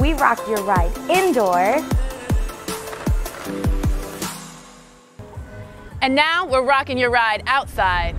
We rock your ride indoor. And now we're rocking your ride outside.